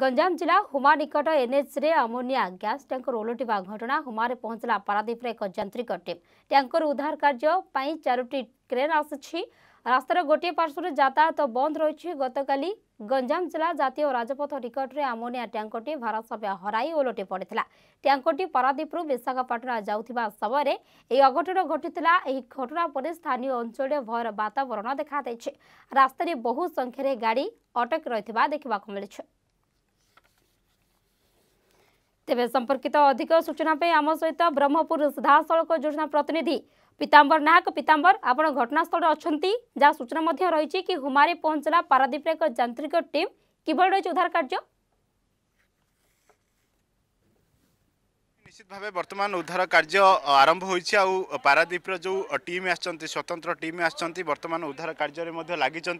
ଗଞ୍ଜାମ ଜିଲ୍ଲା ହୁମା ନିକଟ ଏନ୍ଏଚ୍ରେ ଆମୋନିଆ ଗ୍ୟାସ୍ ଟ୍ୟାଙ୍କର ଓଲଟିବା ଘଟଣା ହୁମାରେ ପହଞ୍ଚିଲା ପାରାଦ୍ୱୀପରେ ଏକ ଯାନ୍ତ୍ରିକ ଟିମ୍ ଟ୍ୟାଙ୍କର ଉଦ୍ଧାର କାର୍ଯ୍ୟ ପାଇଁ ଚାରୋଟି କ୍ରେନ୍ ଆସୁଛି ରାସ୍ତାର ଗୋଟିଏ ପାର୍ଶ୍ୱରୁ ଯାତାୟାତ ବନ୍ଦ ରହିଛି ଗତକାଲି ଗଞ୍ଜାମ ଜିଲ୍ଲା ଜାତୀୟ ରାଜପଥ ନିକଟରେ ଆମୋନିଆ ଟ୍ୟାଙ୍କରଟି ଭାରସାମ୍ୟ ହରାଇ ଓଲଟି ପଡ଼ିଥିଲା ଟ୍ୟାଙ୍କରଟି ପାରାଦ୍ୱୀପରୁ ବିଶାଖାପାଟଣା ଯାଉଥିବା ସମୟରେ ଏହି ଅଘଟଣ ଘଟିଥିଲା ଏହି ଘଟଣା ପରେ ସ୍ଥାନୀୟ ଅଞ୍ଚଳରେ ଭୟର ବାତାବରଣ ଦେଖାଦେଇଛି ରାସ୍ତାରେ ବହୁ ସଂଖ୍ୟାରେ ଗାଡ଼ି ଅଟକି ରହିଥିବା ଦେଖିବାକୁ ମିଳିଛି તેવે સંપરકિત અધિક સૂચના પે આમ સહિત બ્રહ્મપુર સિદ્ધાસળ કો જોડના પ્રતિનિધિ પિતામબર નાક પિતામબર આપણ ઘટના સ્થળ ઓછંતી જા સૂચના મધ્ય રહી છે કે હુમારે પહોંચલા પારાદીપ રેકો જંત્રિક ટીમ કીબળ જો ઉધાર કાર્ય নিশ্চিত ভাবে বর্তমান উদ্ধার কার্য আরম্ভ হয়েছে আউ পারাদ্বীপর যে টিম আসছেন স্বতন্ত্র টিম আসছেন বর্তমান উদ্ধার কার্যরে মধ্যে লাগিছেন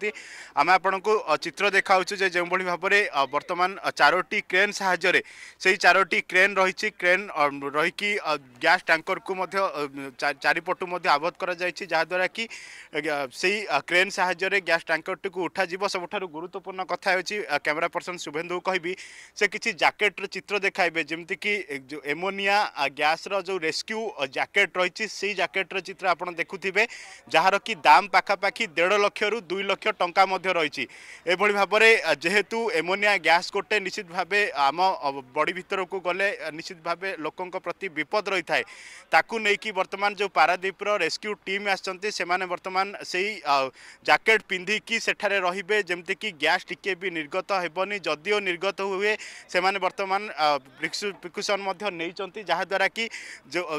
আমি আপনার চিত্র দেখাউছু যে যেভাবে ভাবে বর্তমান চারোটি ক্রেন সাহায্যে সেই চারোটি ক্রেন রয়েছে ক্রেন রহিকি গ্যাস ট্যাঙ্কর মধ্যে চারিপটু মধ্যে আবদ্ধ করা যাই যাদ্বারা কি সেই ক্রেন সাহায্যে গ্যাস ট্যাঙ্করটিকে উঠাযিব সবুঠার গুরুত্বপূর্ণ কথা হচ্ছে ক্যামেরা পর্সন শুভেন্দু কহবি সে কিছু জ্যাকেটর চিত্র দেখাইবে কি এমন ନିଆଁ ଗ୍ୟାସ୍ର ଯେଉଁ ରେସ୍କ୍ୟୁ ଜ୍ୟାକେଟ୍ ରହିଛି ସେଇ ଜ୍ୟାକେଟ୍ର ଚିତ୍ର ଆପଣ ଦେଖୁଥିବେ ଯାହାର କି ଦାମ୍ ପାଖାପାଖି ଦେଢ଼ ଲକ୍ଷରୁ ଦୁଇ ଲକ୍ଷ ଟଙ୍କା ମଧ୍ୟ ରହିଛି ଏଭଳି ଭାବରେ ଯେହେତୁ ଏମୋନିଆ ଗ୍ୟାସ୍ ଗୋଟେ ନିଶ୍ଚିତ ଭାବେ ଆମ ବଡ଼ି ଭିତରକୁ ଗଲେ ନିଶ୍ଚିତ ଭାବେ ଲୋକଙ୍କ ପ୍ରତି ବିପଦ ରହିଥାଏ ତାକୁ ନେଇକି ବର୍ତ୍ତମାନ ଯେଉଁ ପାରାଦ୍ୱୀପର ରେସ୍କ୍ୟୁ ଟିମ୍ ଆସିଛନ୍ତି ସେମାନେ ବର୍ତ୍ତମାନ ସେଇ ଜ୍ୟାକେଟ୍ ପିନ୍ଧିକି ସେଠାରେ ରହିବେ ଯେମିତିକି ଗ୍ୟାସ୍ ଟିକେ ବି ନିର୍ଗତ ହେବନି ଯଦିଓ ନିର୍ଗତ ହୁଏ ସେମାନେ ବର୍ତ୍ତମାନ ପ୍ରିକସନ୍ ମଧ୍ୟ ନେଇଛନ୍ତି ରଖିଛନ୍ତି ଯାହାଦ୍ୱାରା କି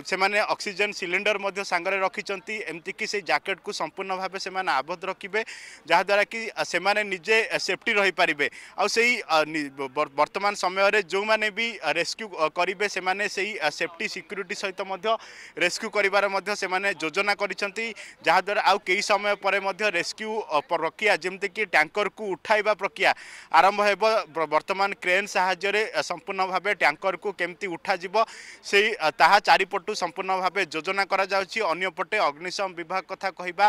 ସେମାନେ ଅକ୍ସିଜେନ୍ ସିଲିଣ୍ଡର ମଧ୍ୟ ସାଙ୍ଗରେ ରଖିଛନ୍ତି ଏମିତିକି ସେଇ ଜ୍ୟାକେଟ୍କୁ ସମ୍ପୂର୍ଣ୍ଣ ଭାବେ ସେମାନେ ଆବଦ୍ଧ ରଖିବେ ଯାହାଦ୍ୱାରା କି ସେମାନେ ନିଜେ ସେଫ୍ଟି ରହିପାରିବେ ଆଉ ସେଇ ବର୍ତ୍ତମାନ ସମୟରେ ଯେଉଁମାନେ ବି ରେସ୍କ୍ୟୁ କରିବେ ସେମାନେ ସେଇ ସେଫ୍ଟି ସିକ୍ୟୁରିଟି ସହିତ ମଧ୍ୟ ରେସ୍କ୍ୟୁ କରିବାର ମଧ୍ୟ ସେମାନେ ଯୋଜନା କରିଛନ୍ତି ଯାହାଦ୍ୱାରା ଆଉ କେଇ ସମୟ ପରେ ମଧ୍ୟ ରେସ୍କ୍ୟୁ ପ୍ରକ୍ରିୟା ଯେମିତିକି ଟ୍ୟାଙ୍କରକୁ ଉଠାଇବା ପ୍ରକ୍ରିୟା ଆରମ୍ଭ ହେବ ବର୍ତ୍ତମାନ କ୍ରେନ୍ ସାହାଯ୍ୟରେ ସମ୍ପୂର୍ଣ୍ଣ ଭାବେ ଟ୍ୟାଙ୍କରକୁ କେମିତି ଉଠାଯିବ সেই ତାହା ଚାରିପଟୁ ସମ୍ପୂର୍ଣ୍ଣ ଭାବେ ଯୋଜନା କରାଯାଉଛି ଅନ୍ୟପଟେ ଅଗ୍ନିଶମ ବିଭାଗ କଥା କହିବା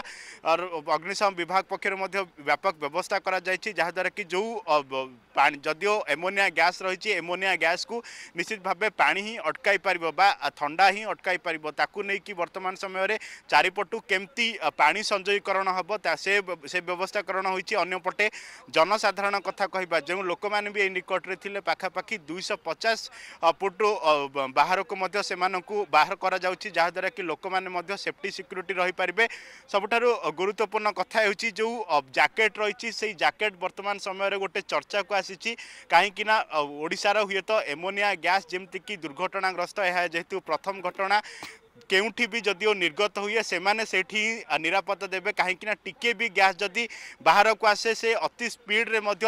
ଅଗ୍ନିଶମ ବିଭାଗ ପକ୍ଷରୁ ମଧ୍ୟ ବ୍ୟାପକ ବ୍ୟବସ୍ଥା କରାଯାଇଛି ଯାହାଦ୍ୱାରା କି ଯେଉଁ ପାଣି ଯଦିଓ ଏମୋନିଆ ଗ୍ୟାସ୍ ରହିଛି ଏମୋନିଆ ଗ୍ୟାସ୍କୁ ନିଶ୍ଚିତ ଭାବେ ପାଣି ହିଁ ଅଟକାଇ ପାରିବ ବା ଥଣ୍ଡା ହିଁ ଅଟକାଇ ପାରିବ ତାକୁ ନେଇକି ବର୍ତ୍ତମାନ ସମୟରେ ଚାରିପଟୁ କେମିତି ପାଣି ସଞ୍ଜୟୀକରଣ ହେବ ତା ସେ ସେ ବ୍ୟବସ୍ଥାକରଣ ହୋଇଛି ଅନ୍ୟପଟେ ଜନସାଧାରଣ କଥା କହିବା ଯେଉଁ ଲୋକମାନେ ବି ଏଇ ନିକଟରେ ଥିଲେ ପାଖାପାଖି ଦୁଇଶହ ପଚାଶ ଫୁଟରୁ ବାହାରକୁ ମଧ୍ୟ ସେମାନଙ୍କୁ ବାହାର କରାଯାଉଛି ଯାହାଦ୍ୱାରା କି ଲୋକମାନେ ମଧ୍ୟ ସେଫ୍ଟି ସିକ୍ୟୁରିଟି ରହିପାରିବେ ସବୁଠାରୁ ଗୁରୁତ୍ୱପୂର୍ଣ୍ଣ କଥା ହେଉଛି ଯେଉଁ ଜ୍ୟାକେଟ୍ ରହିଛି ସେଇ ଜ୍ୟାକେଟ୍ ବର୍ତ୍ତମାନ ସମୟରେ ଗୋଟେ ଚର୍ଚ୍ଚାକୁ ଆସିଛି କାହିଁକିନା ଓଡ଼ିଶାର ହୁଏତ ଏମୋନିଆ ଗ୍ୟାସ୍ ଯେମିତିକି ଦୁର୍ଘଟଣାଗ୍ରସ୍ତ ଏହା ଯେହେତୁ ପ୍ରଥମ ଘଟଣା কেউঠি বি যদি নির্গত হুয়ে সে সেটি নিরাপদ দেবে কাহিঁকিনা টিকে বি গ্যাস যদি বাহারকু আসে সে অতি স্পিডে মধ্য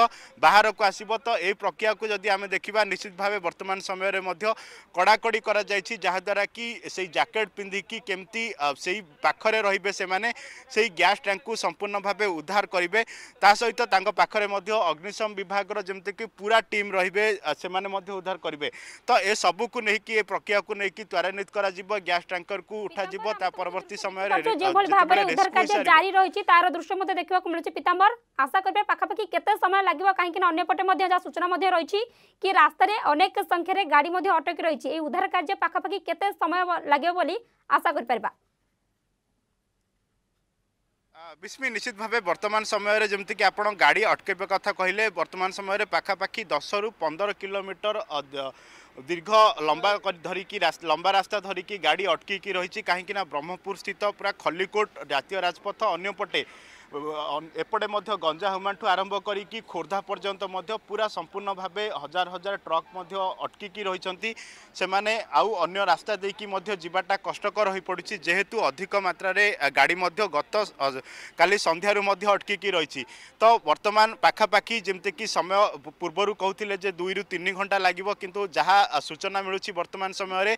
আসব তো এই প্রক্রিয়াকে যদি আমি দেখা নিশ্চিত ভাবে বর্তমান সময়ের মধ্যে কড়াকড়ি করা যাই যাহাদ্বারা কি সেই জ্যাকেট পিধিকি কেমতি সেই পাখে রহবে সে সেই গ্যাস ট্যাঙ্ক সম্পূর্ণ ভাবে উদ্ধার করবে তা সহিত তাঙ্ক পাখে মধ্যে অগ্নিশম বিভাগর যেমিতিকি পুরা টিম রহবে সে উদ্ধার করবে তো এসবুকু নেইকি এ প্রক্রিয়াকে নিয়ে ত্বরান্বিত করা গ্যাস ট্যাঙ্ক ସରକାରକୁ ଉଠାଯିବ ତା ପରବର୍ତ୍ତୀ ସମୟରେ ଯେଭଳି ଭାବରେ ଉଦ୍ଧାର କାର୍ଯ୍ୟ ଜାରି ରହିଛି ତାର ଦୃଶ୍ୟ ମଧ୍ୟ ଦେଖିବାକୁ ମିଳୁଛି ପିତାମ୍ବର ଆଶା କରିବା ପାଖାପାଖି କେତେ ସମୟ ଲାଗିବ କାହିଁକି ନା ଅନ୍ୟପଟେ ମଧ୍ୟ ଯାହା ସୂଚନା ମଧ୍ୟ ରହିଛି କି ରାସ୍ତାରେ ଅନେକ ସଂଖ୍ୟାରେ ଗାଡ଼ି ମଧ୍ୟ ଅଟକି ରହିଛି ଏହି ଉଦ୍ଧାର କାର୍ଯ୍ୟ ପାଖାପାଖି କେତେ ସମୟ ଲାଗିବ ବୋଲି ଆଶା କରିପାରିବା ବିସ୍ମି ନିଶ୍ଚିତ ଭାବେ ବର୍ତ୍ତମାନ ସମୟରେ ଯେମିତିକି ଆପଣ ଗାଡ଼ି ଅଟକେଇବା କଥା କହିଲେ ବର୍ତ୍ତମାନ ସମୟରେ ପାଖାପାଖି ଦଶରୁ ପନ୍ଦର କିଲୋମିଟର ଦୀର୍ଘ ଲମ୍ବା ଧରିକି ଲମ୍ବା ରାସ୍ତା ଧରିକି ଗାଡ଼ି ଅଟକିକି ରହିଛି କାହିଁକିନା ବ୍ରହ୍ମପୁର ସ୍ଥିତ ପୁରା ଖଲ୍ଲିକୋଟ ଜାତୀୟ ରାଜପଥ ଅନ୍ୟପଟେ এপটে মধ্য গঞ্জাহুমাঠু আরম্ভ করিকি খোর্ধা পর্যন্ত মধ্য পুরা সম্পূর্ণ ভাবে হাজার হাজার ট্রক মধ্য অটকিকি রয়েছেন সেমানে আউ অন্য রাস্তা দেইকি মধ্য যাওয়াটা কষ্টকর হয়ে পড়ুছি যেহেতু অধিক মাত্রায় গাড়ি মধ্য গত কালি সন্ধ্যারু মধ্য অটকিকি রয়েছে তো বর্তমান পাখাপাখি কি সময় পূর্বরু কৌলে যে দুই রু তিন ঘন্টা লাগিব কিন্তু যাহা সূচনা মিলুছি বর্তমান সময়ের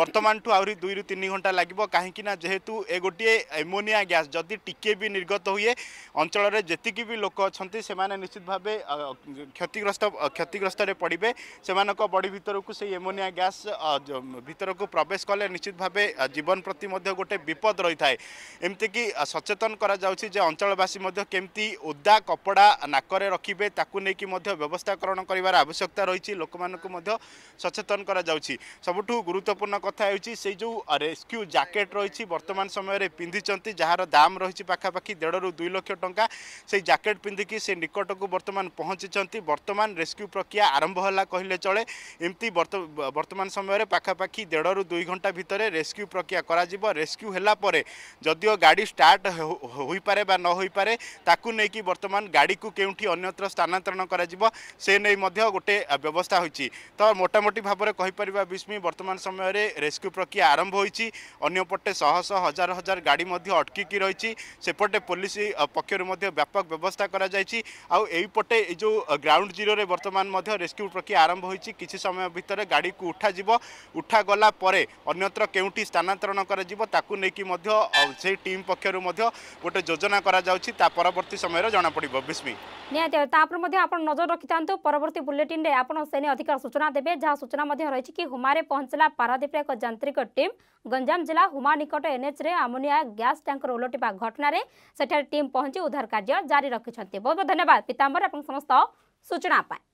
বর্তমান ঠু আহরি দুই রু তিন ঘন্টা লাগিব কাহিঁকি যেহেতু এ গোটিয়ে এমোনিয়া গ্যাস যদি টিকিয়ে বি নির্গত হুয়ে অঞ্চলের যেতিকি বি লোক অনেক সে নিশ্চিত ভাবে ক্ষতিগ্রস্ত ক্ষতিগ্রস্তরে পড়বে সে বডি ভিতরক সেই এমোনিয়া গ্যাস ভিতরক প্রবেশ কলে নিশ্চিত ভাবে জীবন প্রতি গোটে বিপদ রয়েছে এমতিকি সচেতন করা যাচ্ছে যে অঞ্চলবাসী কেমতি ওদা কপড়া নাকরে রাখবে তাকে নেই ব্যবস্থাকরণ করার আবশ্যকতা রয়েছে লোক সচেতন করা যাচ্ছে সবুঠু গুরুত্বপূর্ণ কথা হচ্ছে সেই যে রেস্ক্যু জ্যাকেট রয়েছে বর্তমান সময়ের পিঁধিচ্ছেন যার দাম রয়েছে পাখাপাখি দেড় রু দুই দুই লক্ষ টঙ্কা সেই ଜ୍ୟାକେଟ୍ ପିନ୍ଧିକି ସେ ନିକଟକୁ ବର୍ତ୍ତମାନ ପହଞ୍ଚିଛନ୍ତି ବର୍ତ୍ତମାନ ରେସ୍କ୍ୟୁ ପ୍ରକ୍ରିୟା ଆରମ୍ଭ ହେଲା କହିଲେ ଚଳେ ଏମିତି ବର୍ତ୍ତମାନ ସମୟରେ ପାଖାପାଖି ଦେଢ଼ରୁ ଦୁଇ ଘଣ୍ଟା ଭିତରେ ରେସ୍କ୍ୟୁ ପ୍ରକ୍ରିୟା କରାଯିବ ରେସ୍କ୍ୟୁ ହେଲା ପରେ ଯଦିଓ ଗାଡ଼ି ଷ୍ଟାର୍ଟ ହୋଇପାରେ ବା ନ ହୋଇପାରେ ତାକୁ ନେଇକି ବର୍ତ୍ତମାନ ଗାଡ଼ିକୁ କେଉଁଠି ଅନ୍ୟତ୍ର ସ୍ଥାନାନ୍ତରଣ କରାଯିବ ସେ ନେଇ ମଧ୍ୟ ଗୋଟେ ବ୍ୟବସ୍ଥା ହୋଇଛି ତ ମୋଟାମୋଟି ଭାବରେ କହିପାରିବା ବିସ୍ମି ବର୍ତ୍ତମାନ ସମୟରେ ରେସ୍କ୍ୟୁ ପ୍ରକ୍ରିୟା ଆରମ୍ଭ ହୋଇଛି ଅନ୍ୟପଟେ ଶହ ଶହ ହଜାର ହଜାର ଗାଡ଼ି ମଧ୍ୟ ଅଟକିକି ରହିଛି ସେପଟେ ପୋଲିସ পক্ষর ব্যাপক ব্যবস্থা করা যাই আইপটে এই যে গ্রাউন্ড জিরোরে বর্তমান রেস্ক্যু প্রক্রিয়া আরম্ভ হয়েছে কিছু সময় ভিতরে গাড়ি উঠাযি উঠা গলা পরে অন্যত্র কেউটি স্থানান্তরণ করা তাকে নিয়ে সেই টিম পক্ষর গোটে যোজনা করা যাচ্ছে তা পরবর্তী সময়ের জনাপড়ব বিস্মি নিহতি তাপরে মধ্যে আপনার নজর রাখি থাকে পরবর্তী বুলেটিন আপনার সে অধিক সূচনা দেবে যা সূচনা রয়েছে কি হুমারে পৌঁছলা পারাদ্বীপের এক যান্ত্রিক টিম গঞ্জাম জেলা হুমা নিকট এনএচরে আমোনিয়া গ্যাস ট্যাঙ্কর ওলটিবা ঘটনার সেঠার টিম ପହଞ୍ଚି ଉଦ୍ଧାର କାର୍ଯ୍ୟ ଜାରି ରଖିଛନ୍ତି ବହୁତ ବହୁତ ଧନ୍ୟବାଦ ପିତାମ୍ବର ଏବଂ ସମସ୍ତ ସୂଚନା ପାଇଁ